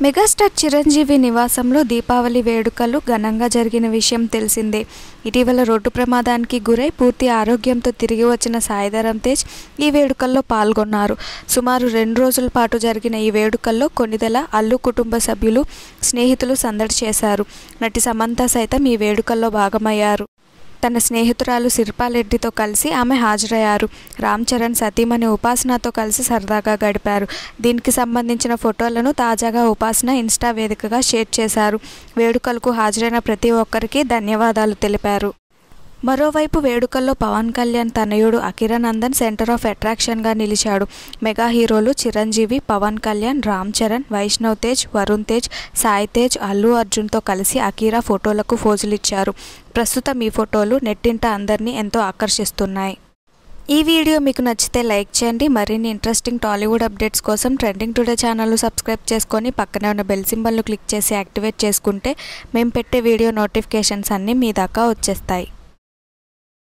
Megastar Chiranjeevi నివాసంలో దీపావళి వేడుకలు ఘనంగా జరిగిన విషయం తెలిసిందే. ఇటీవల రోడ్డు ప్రమాదానికి గురై పూర్తి ఆరోగ్యంతో తిరిగి వచ్చిన సాయిధరం తేజ్ ఈ వేడుకల్లో పాల్గొన్నారు. సుమారు రెండు రోజుల పాటు జరిగిన ఈ వేడుకల్లో కొన్నిదెల అల్లు కుటుంబ సభ్యులు స్నేహితులు సందడి చేశారు. నటి సమంత సైతం ఈ వేడుకల్లో భాగమయ్యారు. తన స్నేహితురాలు శిల్పారెడ్డితో కలిసి ఆమె హాజరయ్యారు. రామ్ చరణ్ సతీమణి ఉపాసనతో కలిసి సరదాగా గడిపారు. దీనికి సంబంధించిన ఫోటోలను తాజాగా ఉపాసన ఇన్స్టా వేదికగా షేర్ చేశారు. వేడుకలకు హాజరైన ప్రతి ఒక్కరికి ధన్యవాదాలు తెలిపారు. మరోవైపు వేడుకల్లో పవన్ కళ్యాణ్ తనయుడు అకిరానందన్ సెంటర్ ఆఫ్ అట్రాక్షన్గా నిలిచాడు. మెగా హీరోలు చిరంజీవి పవన్ కళ్యాణ్ రామ్ చరణ్ వైష్ణవ్ తేజ్ వరుణ్ తేజ్ సాయి తేజ్ అల్లు అర్జున్తో కలిసి అకీరా ఫోటోలకు ఫోజులిచ్చారు. ప్రస్తుతం ఈ ఫోటోలు నెట్టింట అందరినీ ఎంతో ఆకర్షిస్తున్నాయి. ఈ వీడియో మీకు నచ్చితే లైక్ చేయండి. మరిన్ని ఇంట్రెస్టింగ్ టాలీవుడ్ అప్డేట్స్ కోసం ట్రెండింగ్ టుడే ఛానల్ను సబ్స్క్రైబ్ చేసుకొని పక్కనే ఉన్న బెల్ సింబల్ను క్లిక్ చేసి యాక్టివేట్ చేసుకుంటే మేము పెట్టే వీడియో నోటిఫికేషన్స్ అన్నీ మీ దాకా వచ్చేస్తాయి.